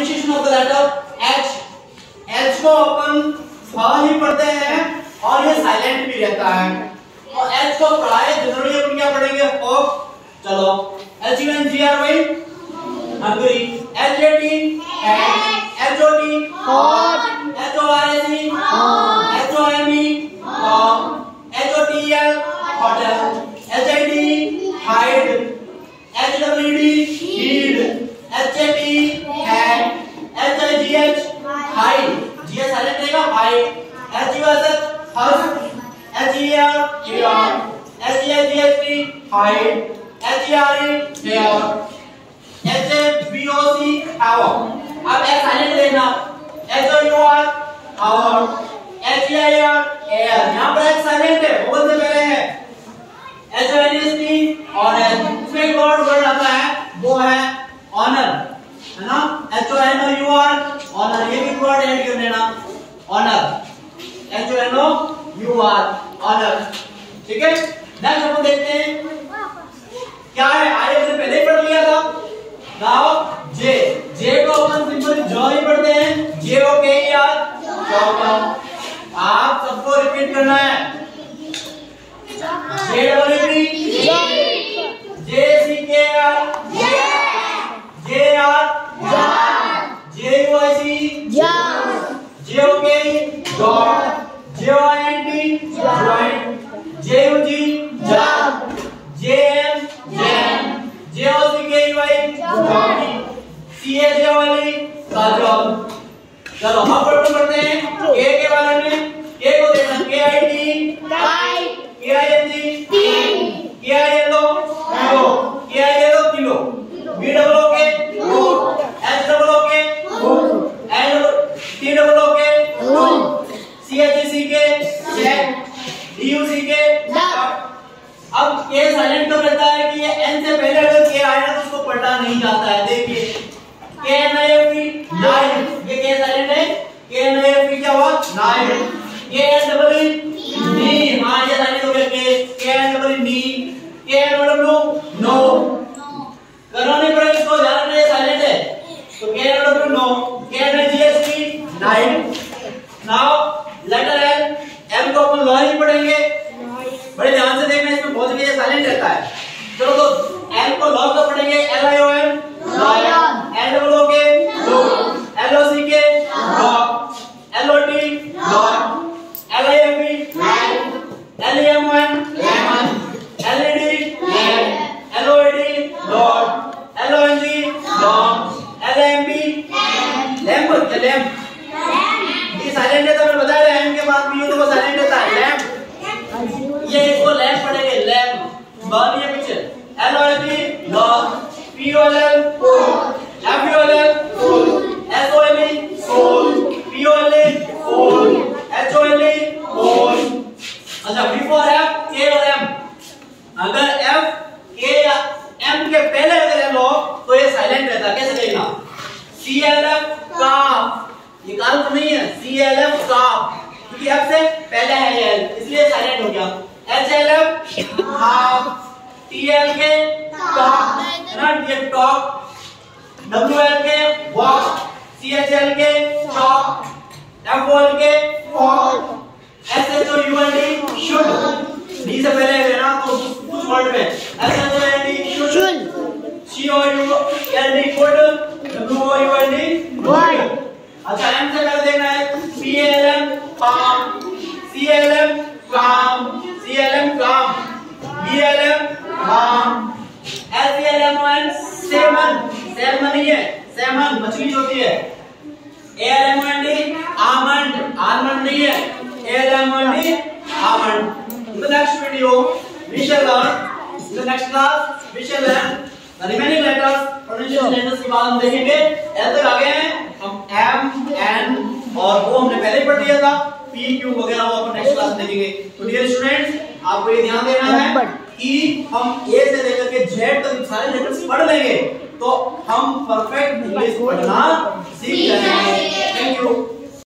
Pronunciation of the letter H H को अपन फ ही पढ़ते हैं और ये साइलेंट भी रहता है। और एच को पढ़ाए ज़रूरी अपन क्या पढ़ेंगे? ऑफ़ चलो। H U N G R Y hungry. H A T H O T hot H O R A C H O M E H O T L hotel H I D hide H W D heed H A T had H I G H hide G H silent रहेगा hide H U S H hush H E R here H E I G H T hide H E R E here H A B O C अब H silent लेना। H O U R how H E I R air यहाँ पर H silent है वो से पहले है। H O N S T honour इसमें एक और वर्ड आता है, वो है ऑनर है ना? H O N O U R honour ये भी वर्ड ऐड कर लेना honour H O N O U R honour ठीक है? नेक्स्ट हम देखते हैं। क्या है? आई हमने पहले ही पढ़ लिया था। नाउ जे जे को अपन सिंपल जो ही पढ़ते हैं। जे ओ के आर चौका आप सबको रिपीट करना है। चलो हम पढ़ते पढ़ते हैं। के के बारे में के को देखना के आई टी के आई एन जी के आई L O kilo K I L O kilo. B double O K H double O K L T double O के सी एच सी के चेक डी यू सी के अब के silent कब रहता है कि ये एन से पहले अगर के ना तो उसको पढ़ना नहीं जाता है। देखिए के एन आई एफ़ ई हुआ नाइन एन डबल नी हाँ ये साइलेंट हो गया के के एन डबल नी के एन डब्ल्यू नो करना नहीं पड़ेगा इसको ध्यान ये साइलेंट है तो K N W know K N G nine now letter L M को अपन लॉ ही पढ़ेंगे. बड़े ध्यान से देखना, इसमें बहुत जगह साइलेंट रहता है. चलो तो एल को लॉ का पढ़ेंगे L I O N lion L double O K L O C K lock L O T lock L I M E L E M O N lemon L E D land L O A D lord L O N G long L M B lamp lamp ये silent है तो मैं बता रहा के बाद भी तो साइलेंट होता है लैम्प ये इसको लैम्प पढ़ेंगे लैम्प बाद ये पीछे L O L E log P O L L F U L L S O L E sole P O L E foal H O L E फोल अच्छा बिफोर एफ़ के और M अगर F के या M के पहले अगर एल हो तो ये साइलेंट रहता है कैसे देखना सी एल ये काल तो नहीं है सी एल क्योंकि एफ़ से पहले है ये इसलिए साइलेंट हो गया. एच एल हाफ़ टी के है ना? ये talk W K walk C K chalk F K folk S H should D से पहले है ना तो कुछ वर्ड में S H O L D should C O U L D good W O U L D good अच्छा M से पहले देखना है P L calm B L calm S C L M N salmon salmon नहीं है salmon मछली होती है A L M N D almond almond नहीं है A L M N D almond in the next video we shall learn in the next class we shall learn the remaining letters pronunciation letters के बाद हम देखेंगे L तक आ गए हैं हम एम एन और वो हमने पहले पढ़ लिया था। पी क्यू वगैरह वो अपन नेक्स्ट क्लास में देखेंगे। तो डियर स्टूडेंट्स आपको ये ध्यान देना है कि हम ए से लेकर के जेड तक सारे लेटर्स पढ़ लेंगे। तो हम परफेक्ट इंग्लिश पढ़ना सीख जाएँगे। Thank you